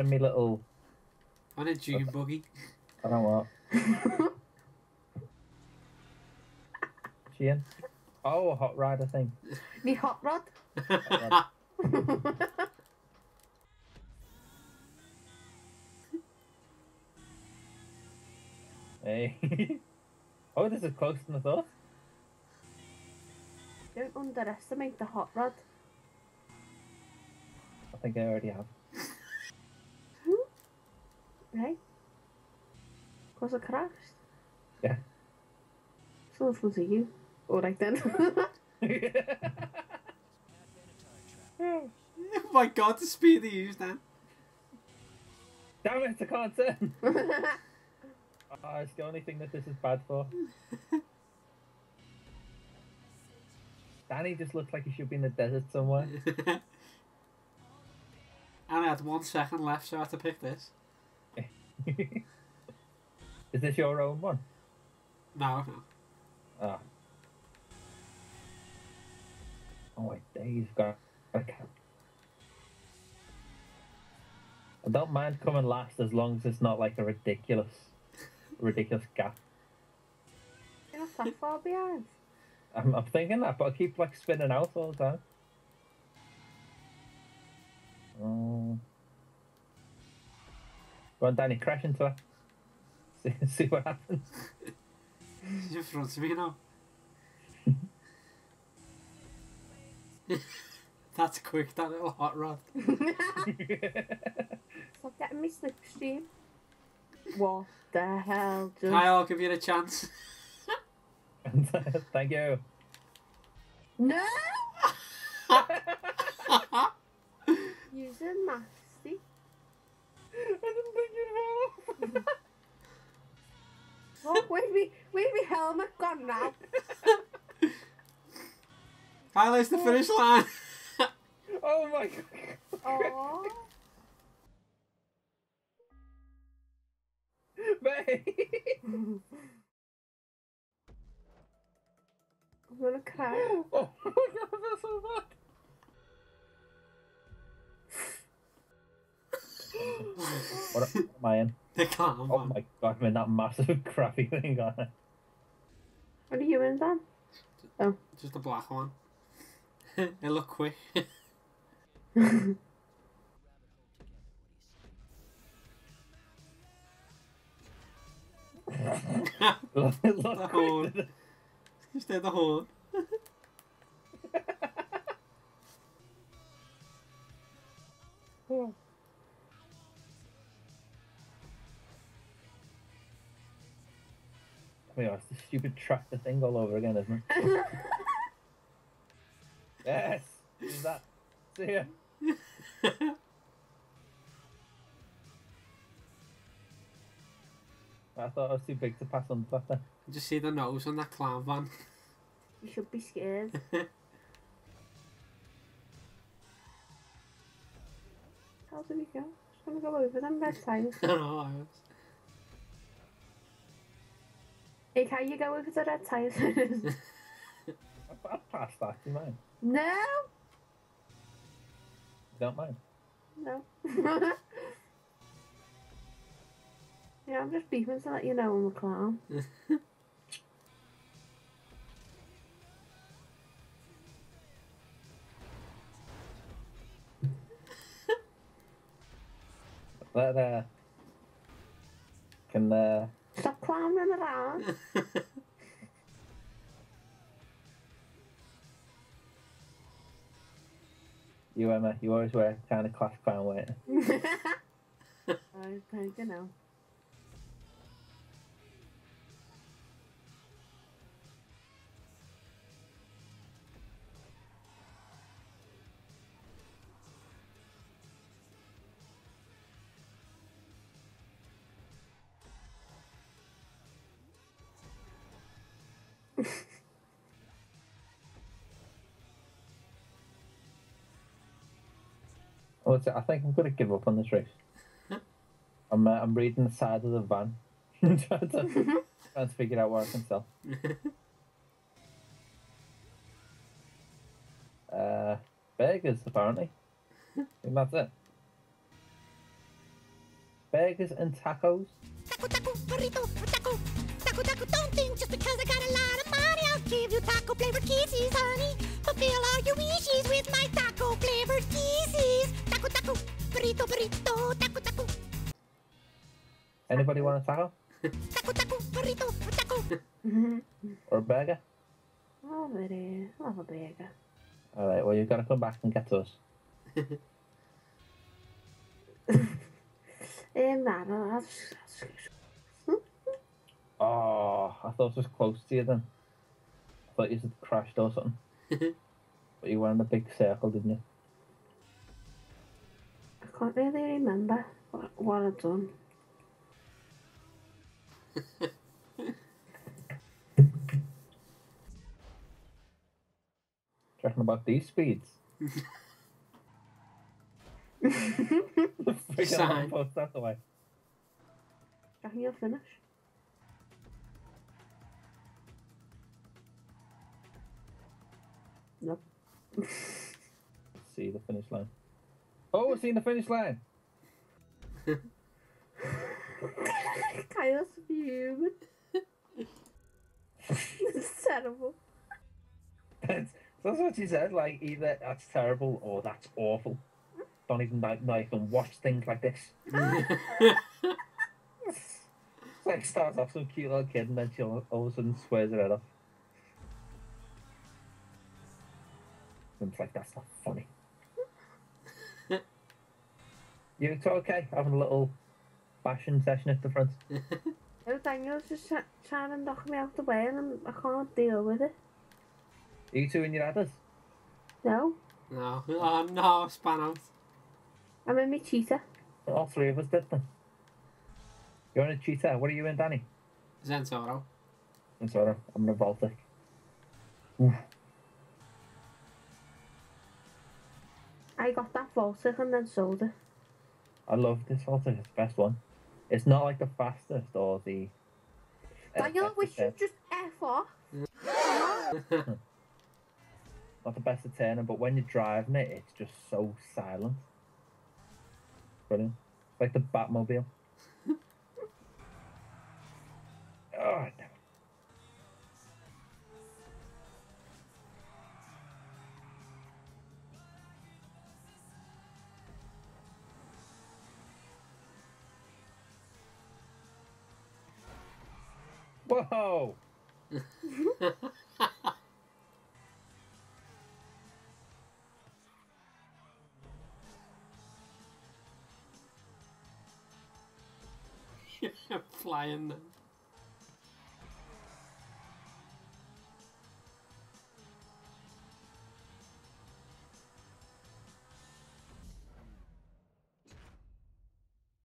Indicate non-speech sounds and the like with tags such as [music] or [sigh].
in my little. On a dune buggy. I don't know what. [laughs] She in? Oh, a hot rider thing. Me hot rod. Hot [laughs] rod. Hey. [laughs] oh, this is closer than I thought. Don't underestimate the hot rod. I think I already have. Right? Cause it crashed. Yeah. So this was you. Alright then. [laughs] oh my god, the speed they use now. Damn it, I can't turn. Oh, [laughs] it's the only thing that this is bad for. [laughs] Danny just looks like he should be in the desert somewhere. and I had one second left, so I had to pick this. [laughs] is this your own one? No, no. Ah. Oh my days, got okay. I don't mind coming last as long as it's not like a ridiculous, ridiculous gap. You're not that far behind. I'm, I'm thinking that, but I keep like spinning out all the time. Oh. Go on, Danny, crash into her. [laughs] See, see what happens. [laughs] She's in front me now. [laughs] That's quick, that little hot rod. Stop getting me slipstream. What the hell? Just... I'll give you a chance. Thank you. No! Now? Highlights [laughs] the finish line. [laughs] oh my god. Oh. Mate. I'm gonna cry. Oh my god, that's so bad. what, am I in? The clown Oh one. my god, I'm in that massive [laughs] crappy thing on it. What are you in then? Just a black one. [laughs] it looked quick. [laughs] [laughs] Look, look The horn. Just did the horn. Oh my god, it's the stupid tractor thing all over again, isn't it? [laughs] yes! Use that. See ya. [laughs] I thought I was too big to pass on that then. Just see the nose on that clown van. You should be scared. [laughs] How did we go? Just gonna go over them red tires. I know, I was. Hey, can you go over the red tires? I, I passed that, do you mind? no! You don't mind? No. [laughs] yeah, I'm just beeping to let you know I'm a clown. [laughs] Let, uh... Can, uh... Stop clowning around. You, Emma, you always wear kind of class clown weight. [laughs] [laughs] I think you know. [laughs] Oh, it's- I think I'm going to give up on this race. I'm, uh, I'm reading the side of the van. [laughs] trying, to, [laughs] trying to figure out where I can sell. Uh, burgers, apparently. I think that's it. Burgers and tacos. Taco, taco, burrito, taco. Taco, taco, don't think just because I got a lot flavored kisses, honey. Fulfill all your wishes with my taco flavored kisses. Taco, taco, burrito, burrito, taco, taco. Anybody want a taco Taco, taco, burrito, taco. [laughs] or a burger? Oh, very. Oh, burger. All right. Well, you've got to come back and get to us. Um, nah, no, that's, that's Oh, I thought it was close to you then. I thought you had crashed or something. [laughs] but you went in a big circle, didn't you? I can't really remember what, what I've done. [laughs] Checking about these speeds. [laughs] Freaking Sign. post that away. Reckon you'll finish? Nope. [laughs] See the finish line. Oh, seen the finish line. [laughs] Kyle's fuming. it's terrible. That's, that's what she said. Like either that's terrible or that's awful. Don't even like not even watch things like this. [laughs] It's like starts off some cute little kid and then she all, all of a sudden swears her head off. And it's like that's not funny. [laughs] you two okay? Having a little bashing session at the front. [laughs] Oh, Daniel's just try- trying to knock me out the way and I'm, I can't deal with it. you two in your adders? No, no. Oh no, span out. I'm in my cheetah. All three of us did then. You're in a cheetah. What are you in, Danny? Zentorno. I'm sorry, I'm in a I got that Voltic and then sold it. I love this Voltic. It's the best one. It's not like the fastest or the. uh, Daniel, wish at just F off. [laughs] Not the best turning, but when you're driving it, it's just so silent. Brilliant. It's like the Batmobile. [laughs] oh, Whoa! [laughs] Flying.